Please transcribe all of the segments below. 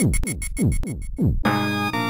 Ooh, ooh, ooh, ooh.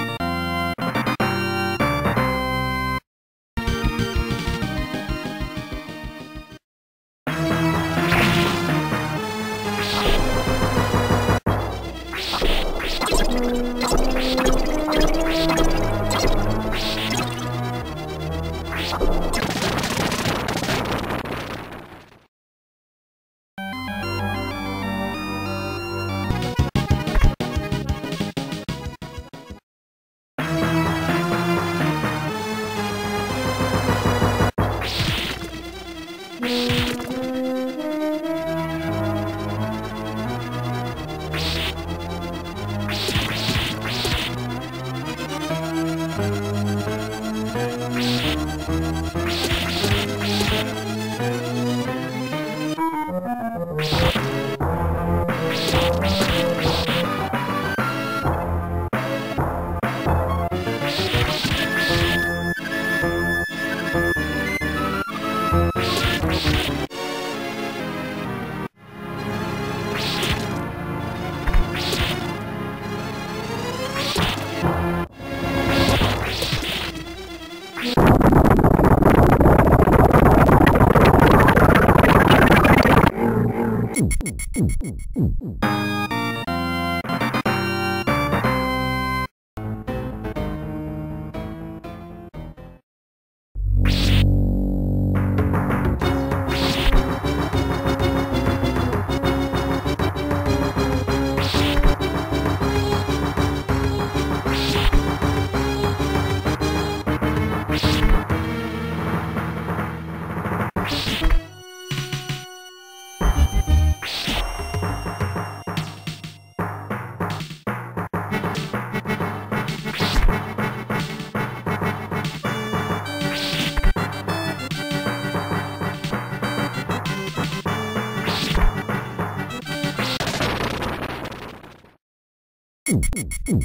Ooh.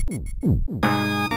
うん。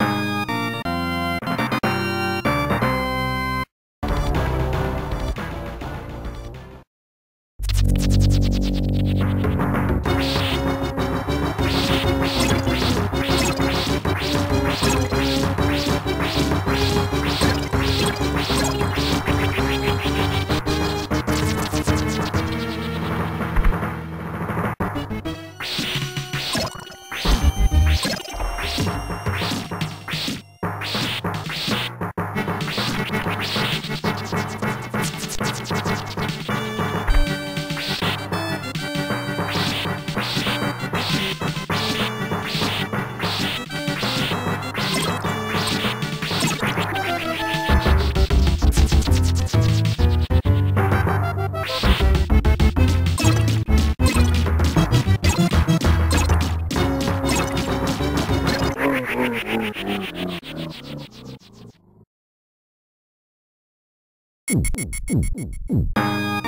うん。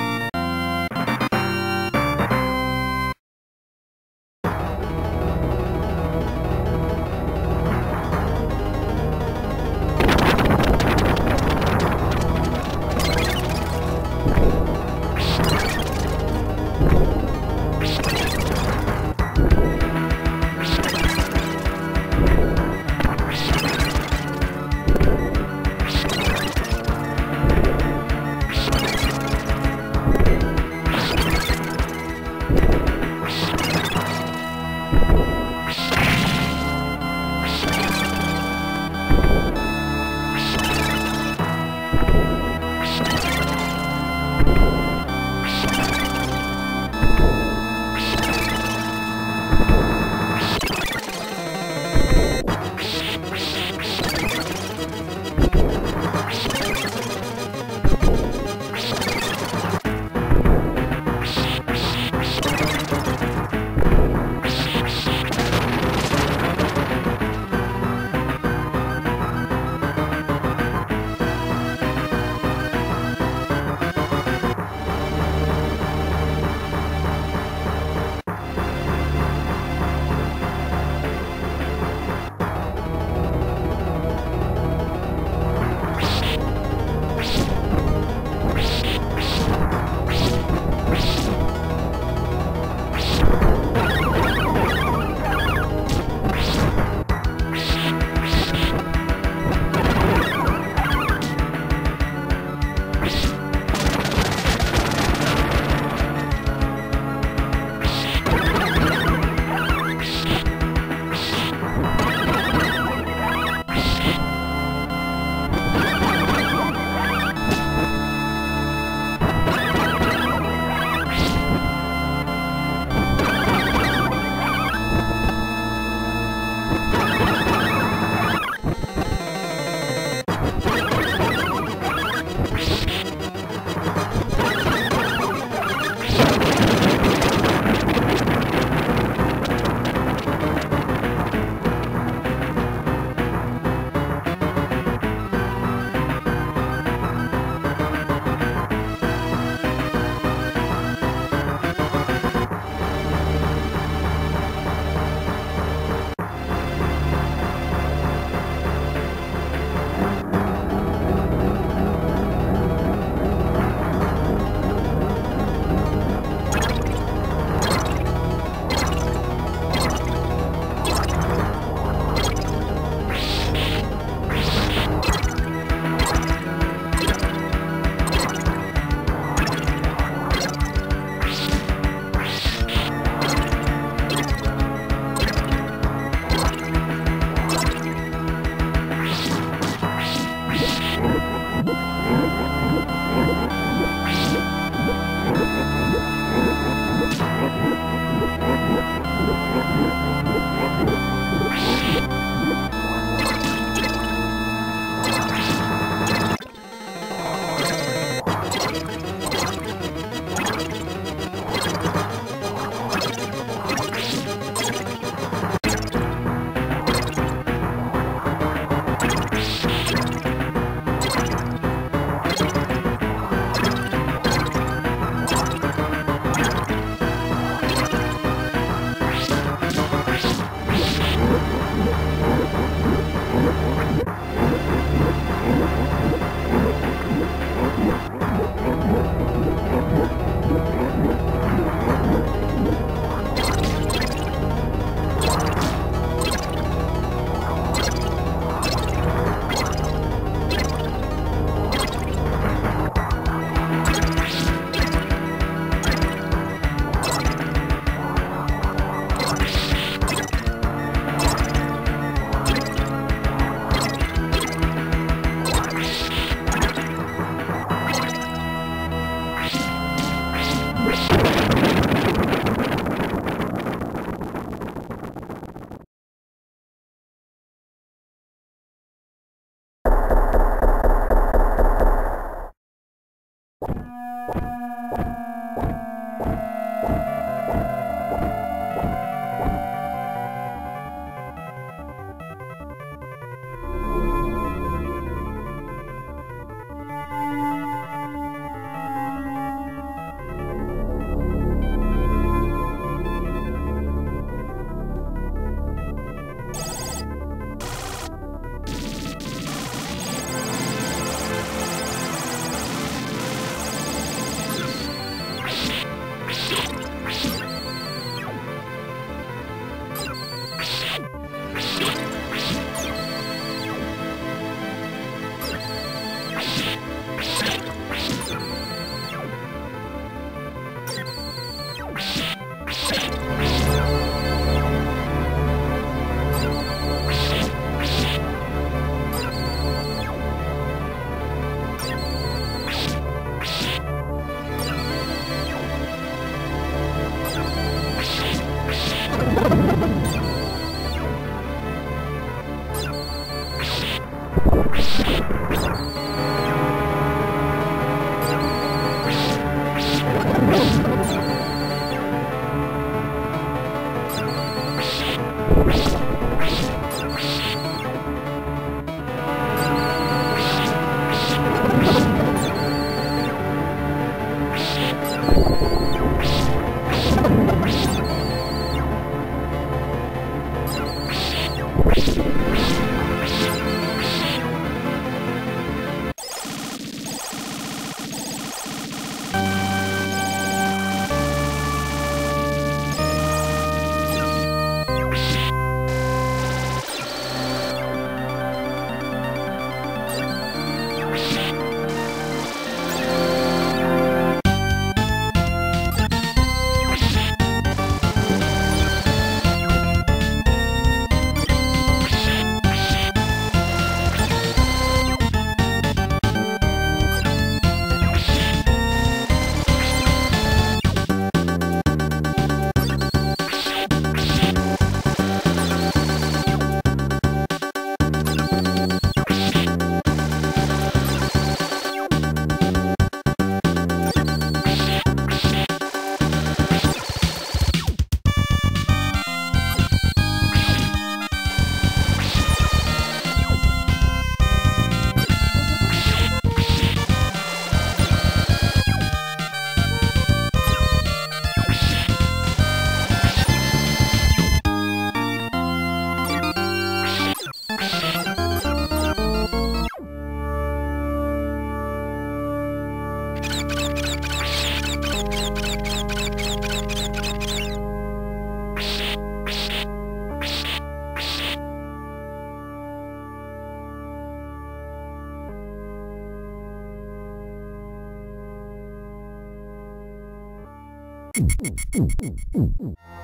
Ooh, ooh, ooh, ooh.